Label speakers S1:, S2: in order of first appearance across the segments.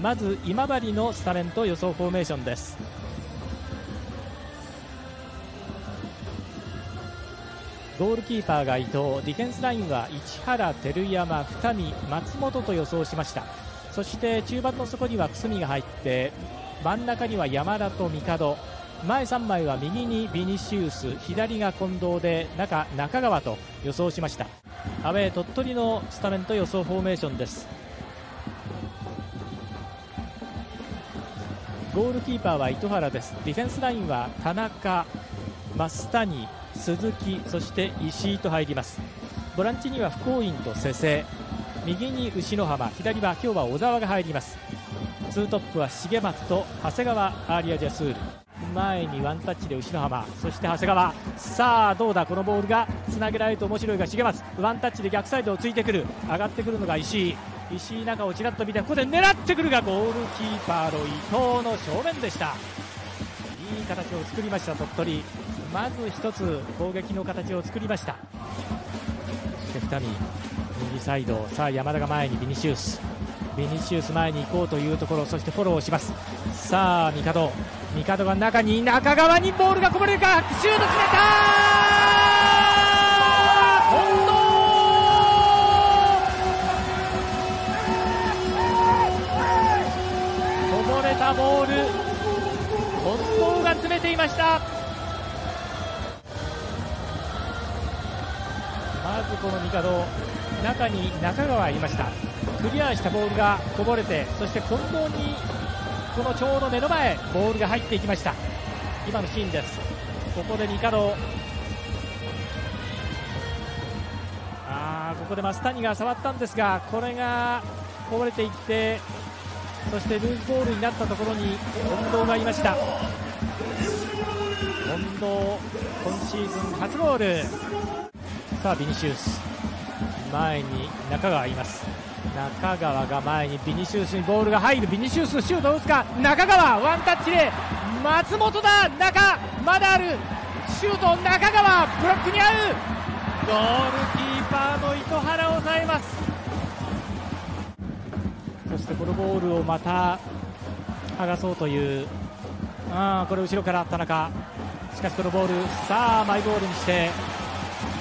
S1: まず今治のスタメンと予想フォーメーションです。ゴールキーパーが伊藤ディフェンスラインは市原、照山、二見、松本と予想しました。そして中盤の底には久住が入って真ん中には山田と帝前3枚は右にビニシウス左が近藤で中、中川と予想しました。アウェー鳥取のスタメンと予想フォーメーションです。ゴールキーパーは糸原です。ディフェンスラインは田中、増谷鈴木そして石井と入ります。ボランチには普光院と世瀬。右に牛之濱左は今日は小澤が入ります。ツートップは重松と長谷川アーリア・ジャスール。前にワンタッチで牛之濱そして長谷川。さあどうだこのボールがつなげられると面白いが重松。ワンタッチで逆サイドをついてくる。上がってくるのが石井。石井中をちらっと見てここで狙ってくるがゴールキーパーの伊藤の正面でした。いい形を作りました鳥取。まず1つ攻撃の形を作りました。そして二見右サイド。さあ山田が前にビニシウス。ビニシウス前に行こうというところそしてフォローします。さあ帝帝が中に中側にボールがこぼれるか。シュート決めた近藤が詰めていました。まずこの帝中に中川いました。クリアしたボールがこぼれてそして近藤にこのちょうど目の前ボールが入っていきました。今のシーンです。ここで帝。あここで増谷が触ったんですがこれがこぼれていってそしてルーズボールになったところに近藤がいました。近藤今シーズン初ゴール。さあビニシウス。前に中川います。中川が前にビニシウスにボールが入る。ビニシウスシュートを打つか。中川ワンタッチで。松本だ。中まだある。シュート中川。ブロックに合う。ゴールキーパーの糸原を抑えます。してこのボールをまた剥がそうという。あこれ後ろから田中。しかしこのボールさあマイボールにして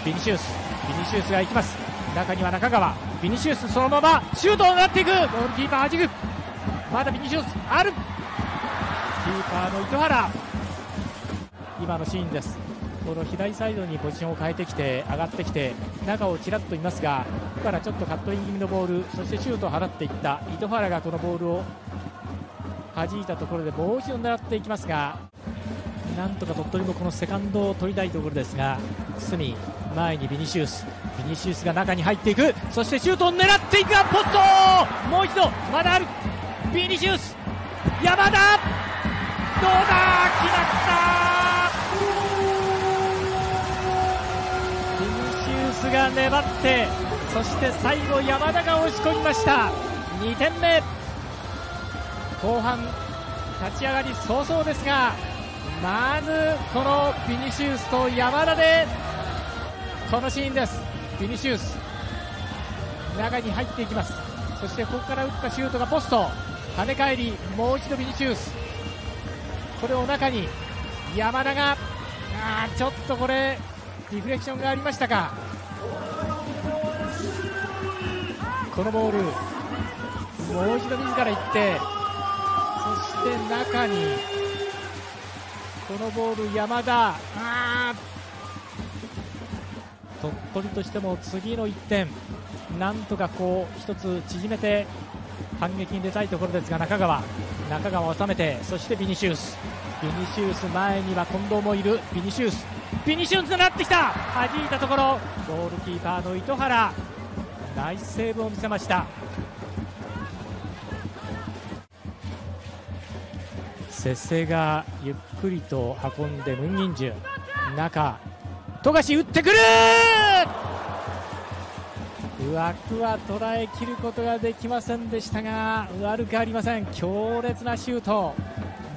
S1: ビニシウス。ビニシウスが行きます。中には中川。ビニシウスそのままシュートを狙っていく。ゴールキーパーはじくまだビニシウスある。キーパーの糸原。今のシーンです。この左サイドにポジションを変えてきて上がってきて中をちらっと見ますがここからちょっとカットイン気味のボールそしてシュートを払っていった糸原がこのボールを弾いたところでもう一度狙っていきますがなんとか鳥取もこのセカンドを取りたいところですが久住前にビニシウス。ビニシウスが中に入っていく。そしてシュートを狙っていくがポスト!もう一度まだある。ビニシウス山田!どうだ!決まった!が粘ってそして最後山田が押し込みました。2点目。後半立ち上がり早々ですがまずこのビニシウスと山田でこのシーンです。ビニシウス。中に入っていきます。そしてここから打ったシュートがポスト。跳ね返りもう一度ビニシウス。これを中に山田があちょっとこれリフレクションがありましたか。このボールもう一度自ら行ってそして中にこのボール山田鳥取としても次の1点なんとかこう1つ縮めて反撃に出たいところですが中川。中川を収めてそしてビニシウス。ビニシウス前には近藤もいる。ビニシウス。ビニシウス狙ってきた。弾いたところ。ゴールキーパーの糸原。ナイスセーブを見せました。接戦がゆっくりと運んでムンギンジュ。中富樫打ってくる！枠は捉えきることができませんでしたが悪くありません。強烈なシュート。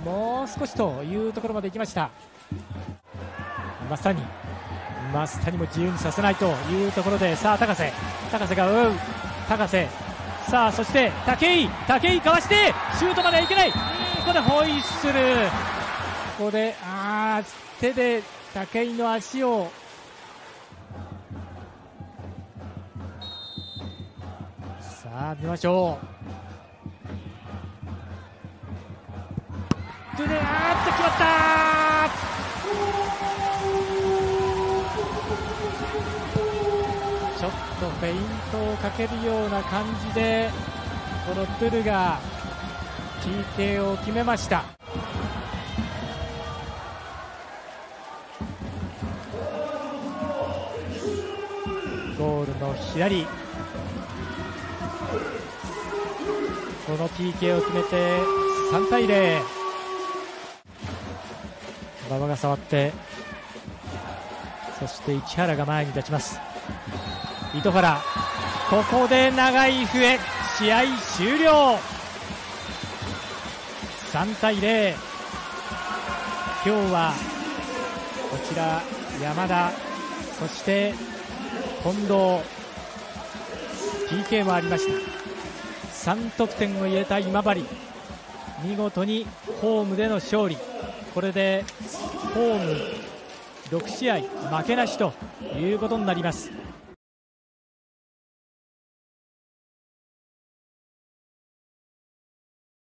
S1: もう少しというところまで行きました。増谷増谷も自由にさせないというところでさあ高瀬。高瀬が追う。高瀬。さあそして武井。武井かわしてシュートまではいけない。ここでホイッスル。ここであ手で武井の足を。さあ見ましょう。であっと決まったちょっとフェイントをかけるような感じでこのトゥルが PK を決めました。ゴールの左。この PK を決めて3対0馬場が触ってそして市原が前に立ちます。糸原ここで長い笛試合終了。3対0今日はこちら山田そして近藤。PK もありました。3得点を入れた今治。見事にホームでの勝利。これでホーム6試合負けなしということになります。